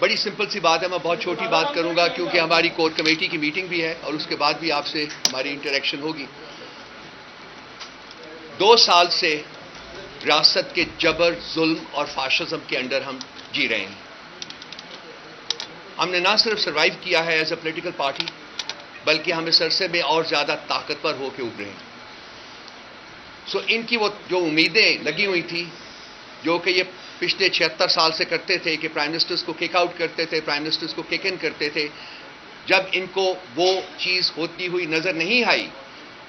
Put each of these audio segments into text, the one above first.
بڑی سمپل سی بات ہے، میں بہت چھوٹی بات کروں گا کیونکہ ہماری کور کمیٹی کی میٹنگ بھی ہے اور اس کے بعد بھی آپ سے ہماری انٹریکشن ہوگی۔ دو سال سے ریاست کے جبر، ظلم اور فاشزم کے انڈر ہم جی رہے ہیں۔ ہم نے نہ صرف سروائیو کیا ہے ایز اے پولیٹیکل پارٹی بلکہ ہم اس عرصے میں اور زیادہ طاقتور ہو کے ابھرے ہیں۔ سو ان کی وہ جو امیدیں لگی ہوئی تھی جو کہ یہ پچھلے چھہتر سال سے کرتے تھے کہ پرائم منسٹرز کو کک آؤٹ کرتے تھے پرائم منسٹرز کو کک ان کرتے تھے۔ جب ان کو وہ چیز ہوتی ہوئی نظر نہیں آئی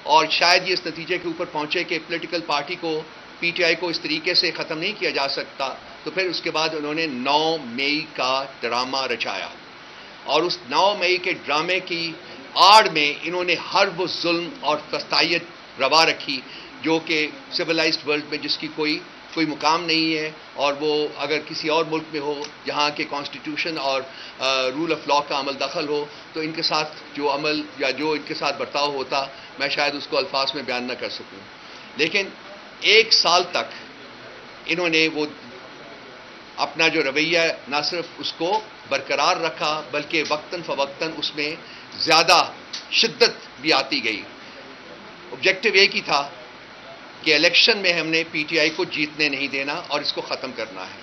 اور شاید یہ اس نتیجے کے اوپر پہنچے کہ پولیٹیکل پارٹی کو پی ٹی آئی کو اس طریقے سے ختم نہیں کیا جا سکتا، تو پھر اس کے بعد انہوں نے نو مئی کا ڈرامہ رچایا۔ اور اس نو مئی کے ڈرامے کی آڑ میں انہوں نے ہر وہ ظلم اور فستائیت روا رکھی۔ جو کہ سویلائزڈ ورلڈ میں جس کی کوئی کوئی مقام نہیں ہے اور وہ اگر کسی اور ملک میں ہو جہاں کے کانسٹیٹیوشن اور رول آف لا کا عمل دخل ہو، تو ان کے ساتھ جو عمل یا جو ان کے ساتھ برتاؤ ہوتا، میں شاید اس کو الفاظ میں بیان نہ کر سکوں۔ لیکن ایک سال تک انہوں نے وہ اپنا جو رویہ نہ صرف اس کو برقرار رکھا، بلکہ وقتاً فوقتاً اس میں زیادہ شدت بھی آتی گئی۔ آبجیکٹو ایک ہی تھا کہ الیکشن میں ہم نے پی ٹی آئی کو جیتنے نہیں دینا اور اس کو ختم کرنا ہے۔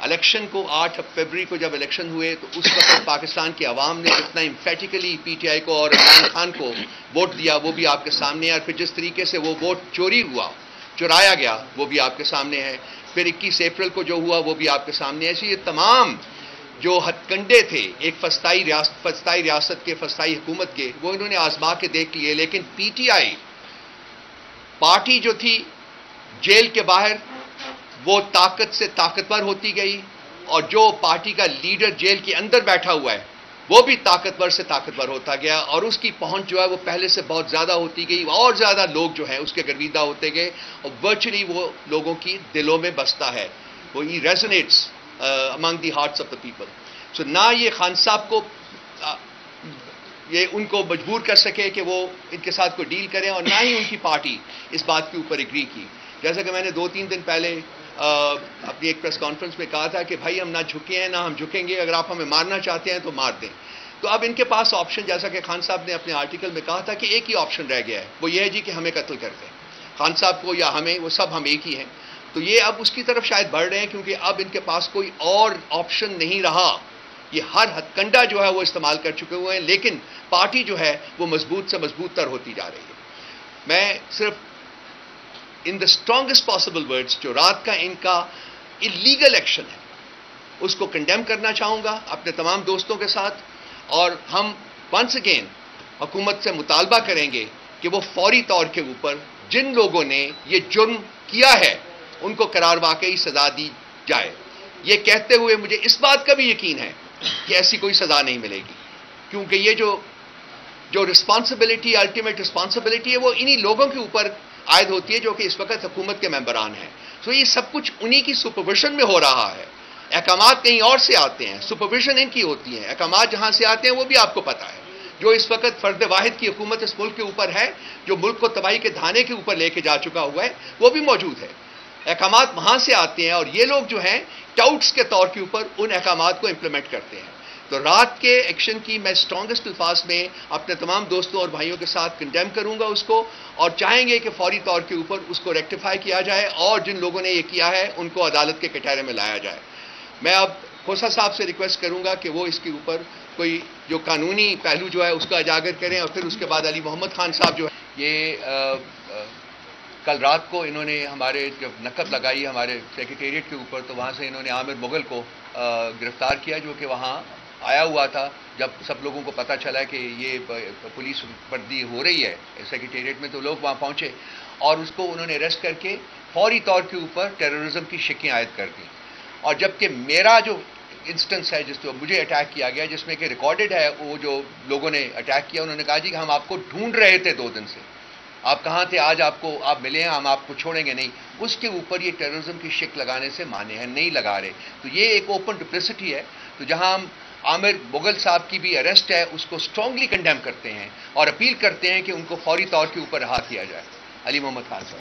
الیکشن کو آٹھ فیبری کو جب الیکشن ہوئے تو اس وقت پاکستان کے عوام نے اتنا امفیٹیکلی پی ٹی آئی کو اور عمران خان کو ووٹ دیا وہ بھی آپ کے سامنے ہے اور پھر جس طریقے سے وہ ووٹ چوری ہوا، چرایا گیا، وہ بھی آپ کے سامنے ہے۔ پھر اکیس اپریل کو جو ہوا، وہ بھی آپ کے سامنے ہے۔ ایسے یہ تمام جو ہتھ کنڈے تھے، ایک فستائی ریاست فستائی ریاست کے، فستائی حکومت کے، وہ انہوں نے آزما کے دیکھ لیے، لیکن پی ٹی آئی پارٹی جو تھی جیل کے باہر، وہ طاقت سے طاقتور ہوتی گئی اور جو پارٹی کا لیڈر جیل کے اندر بیٹھا ہوا ہے، وہ بھی طاقتور سے طاقتور ہوتا گیا اور اس کی پہنچ جو ہے وہ پہلے سے بہت زیادہ ہوتی گئی، اور زیادہ لوگ جو ہیں اس کے گرویدہ ہوتے گئے اور ورچولی وہ لوگوں کی دلوں میں بستا ہے۔ وہ he resonates among the hearts of the people سو نہ یہ خان صاحب کو یہ ان کو مجبور کر سکے کہ وہ ان کے ساتھ کوئی ڈیل کریں اور نہ ہی ان کی پارٹی اس بات کے اوپر اگری کی۔ جیسا کہ میں نے دو تین دن پہلے اپنی ایک پریس کانفرنس میں کہا تھا کہ بھائی ہم نہ جھکے ہیں، نہ ہم جھکیں گے، اگر آپ ہمیں مارنا چاہتے ہیں تو مار دیں۔ تو اب ان کے پاس آپشن جیسا کہ خان صاحب نے اپنے آرٹیکل میں کہا تھا کہ ایک ہی آپشن رہ گیا ہے۔ وہ یہ ہے جی کہ ہمیں قتل کر دیں۔ خان صاحب کو یا ہمیں، وہ سب ہم ایک ہی ہیں۔ تو یہ اب اس کی طرف شاید بڑھ رہے ہیں کیونکہ اب ان کے پاس کوئی اور آپشن نہیں رہا۔ یہ ہر ہتھ کنڈا جو ہے وہ استعمال کر چکے ہوئے ہیں، لیکن پارٹی جو ہے وہ مضبوط سے مضبوط تر ہوتی جا رہی ہے۔ میں صرف in the strongest possible words جو رات کا ان کا انلیگل ایکشن ہے، اس کو کنڈیم کرنا چاہوں گا اپنے تمام دوستوں کے ساتھ۔ اور ہم ونس اگین حکومت سے مطالبہ کریں گے کہ وہ فوری طور کے اوپر جن لوگوں نے یہ جرم کیا ہے، ان کو قرار واقعی سزا دی جائے۔ یہ کہتے ہوئے مجھے اس بات کا بھی یقین ہے کہ ایسی کوئی سزا نہیں ملے گی۔ کیونکہ یہ جو جو رسپانسبلٹی الٹیمیٹ رسپانسبلٹی ہے، وہ انہی لوگوں کے اوپر عائد ہوتی ہے جو کہ اس وقت حکومت کے ممبران ہیں۔ تو یہ سب کچھ انہی کی سپرویژن میں ہو رہا ہے۔ احکامات کہیں اور سے آتے ہیں سپرویژن ان کی ہوتی ہیں۔ احکامات جہاں سے آتے ہیں، وہ بھی آپ کو پتا ہے۔ جو اس وقت فرد واحد کی حکومت اس ملک کے اوپر ہے، جو ملک کو تباہی کے دھانے کے اوپر لے کے جا چکا ہوا ہے، وہ بھی موجود ہے۔ احکامات وہاں سے آتے ہیں اور یہ لوگ جو ہیں ٹاؤٹس کے طور کے اوپر ان احکامات کو امپلیمنٹ کرتے ہیں۔ تو رات کے ایکشن کی میں اسٹرانگسٹ الفاظ میں اپنے تمام دوستوں اور بھائیوں کے ساتھ کنڈیم کروں گا اس کو اور چاہیں گے کہ فوری طور کے اوپر اس کو ریکٹیفائی کیا جائے اور جن لوگوں نے یہ کیا ہے ان کو عدالت کے کٹہرے میں لایا جائے۔ میں اب کھوسا صاحب سے ریکویسٹ کروں گا کہ وہ اس کے اوپر کوئی جو قانونی پہلو جو ہے اس کا اجاگر کریں اور پھر اس کے بعد علی محمد خان صاحب جو ہے یہ کل رات کو انہوں نے ہمارے جب نقد لگائی ہمارے سیکریٹریٹ کے اوپر، تو وہاں سے انہوں نے عامر مغل کو گرفتار کیا جو کہ وہاں آیا ہوا تھا۔ جب سب لوگوں کو پتہ چلا کہ یہ پولیس وردی ہو رہی ہے، سیکریٹریٹ میں تو لوگ وہاں پہنچے اور اس کو انہوں نے اریسٹ کر کے فوری طور کے اوپر ٹیررزم کی شکیں عائد کر دی۔ اور جبکہ میرا جو انسٹنس ہے، جس کو مجھے اٹیک کیا گیا، جس میں کہ ریکارڈڈ ہے، وہ جو لوگوں نے اٹیک کیا، انہوں نے کہا جی کہ ہم آپ کو ڈھونڈ رہے تھے دو دن سے۔ آپ کہاں تھے؟ آج آپ کو آپ ملے ہیں، ہم آپ کو چھوڑیں گے نہیں۔ اس کے اوپر یہ ٹیررزم کی شک لگانے سے مانے ہیں، نہیں لگا رہے۔ تو یہ ایک اوپن ڈپلسٹی ہے۔ تو جہاں ہم عامر مغل صاحب کی بھی اریسٹ ہے، اس کو اسٹرانگلی کنڈیم کرتے ہیں اور اپیل کرتے ہیں کہ ان کو فوری طور کے اوپر رہا کیا جائے۔ علی محمد خان صاحب۔